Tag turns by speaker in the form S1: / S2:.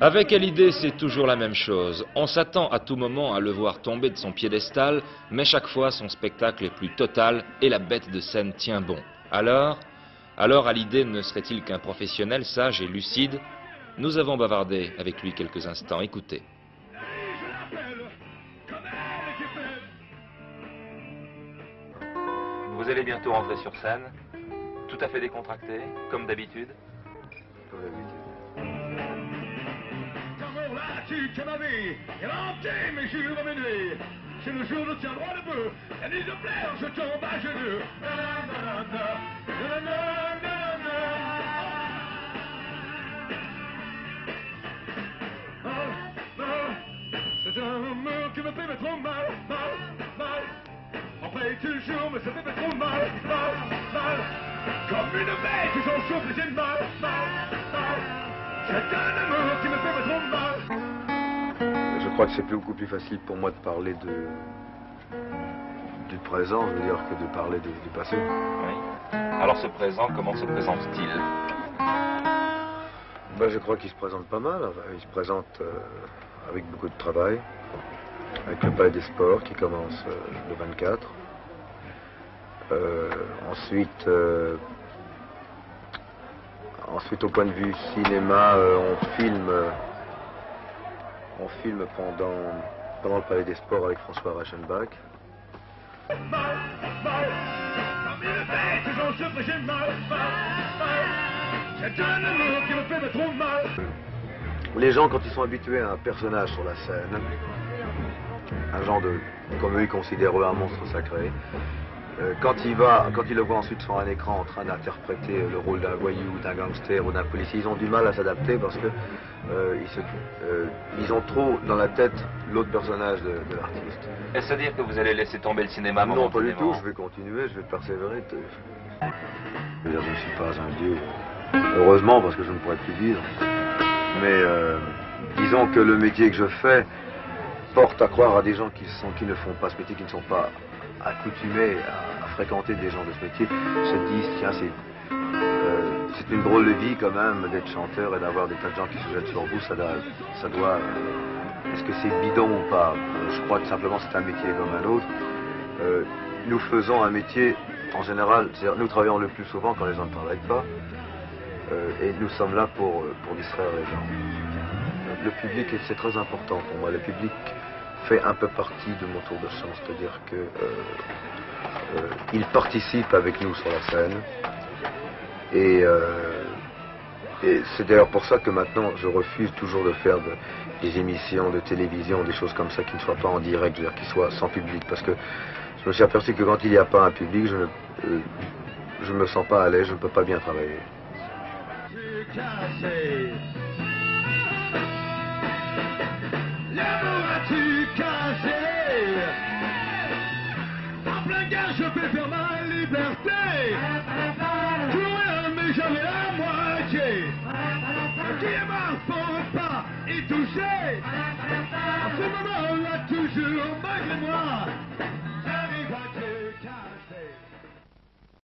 S1: Avec Hallyday, c'est toujours la même chose. On s'attend à tout moment à le voir tomber de son piédestal, mais chaque fois son spectacle est plus total et la bête de scène tient bon. Alors, alors Hallyday ne serait-il qu'un professionnel sage et lucide? Nous avons bavardé avec lui quelques instants. Écoutez. Vous allez bientôt rentrer sur scène, tout à fait décontracté, comme d'habitude
S2: Comme d'habitude.
S3: Vie est remplie mes et nuits. C'est le jour de tiens droit de je à genoux. Na, na, na, na, na, na, na, na. Mal, mal, c'est un amour qui me fait trop mal, mal, mal. On paye toujours, mais ça fait trop mal, mal, mal. Comme une bête, j'en souffle, j'ai mal, mal, mal. C'est un amour qui me fait trop mal.
S2: Je crois que c'est beaucoup plus facile pour moi de parler de du présent, je veux dire, que de parler de- du passé.
S1: Oui. Alors ce présent, comment se présente-t-il?
S2: Ben, je crois qu'il se présente pas mal. Enfin, Il se présente euh, avec beaucoup de travail, avec le Palais des Sports qui commence euh, le 24. Euh, ensuite, ensuite, au point de vue cinéma, on filme, on filme pendant, pendant le Palais des Sports avec François Reichenbach. Les gens, quand ils sont habitués à un personnage sur la scène, un genre de, comme eux, ils considèrent eux un monstre sacré, euh, quand il va, quand ils le voient ensuite sur un écran en train d'interpréter le rôle d'un voyou, d'un gangster ou d'un policier, ils ont du mal à s'adapter parce que euh, ils, se- euh, ils ont trop dans la tête l'autre personnage de, de l'artiste.
S1: Est-ce à dire que vous allez laisser tomber le cinéma
S2: non, pas du tout. Je vais continuer, je vais persévérer. Je veux dire, je ne suis pas un dieu. Heureusement, parce que je ne pourrais plus vivre. Mais euh, disons que le métier que je fais porte à croire à des gens qui, sont, qui ne font pas ce métier, qui ne sont pas accoutumés à, à fréquenter des gens de ce métier, se disent, tiens, c'est c'est une drôle de vie quand même d'être chanteur et d'avoir des tas de gens qui se jettent sur vous, ça doit... Ça doit euh, Est-ce que c'est bidon ou pas? Euh, Je crois que simplement c'est un métier comme un autre. Euh, nous faisons un métier, en général, nous travaillons le plus souvent quand les gens ne travaillent pas, et nous sommes là pour, pour distraire les gens. Le public, c'est très important pour moi, le public fait un peu partie de mon tour de chance, c'est-à-dire que euh, euh, il participe avec nous sur la scène, et, euh, et c'est d'ailleurs pour ça que maintenant je refuse toujours de faire de- des émissions de télévision, des choses comme ça qui ne soient pas en direct, je veux dire, qui soient sans public, parce que je me suis aperçu que quand il n'y a pas un public, je ne euh, je me sens pas à l'aise, je ne peux pas bien travailler.
S3: Je ma liberté. y toucher. En ce moment, on l'a toujours, malgré moi, j'arrive à te cacher.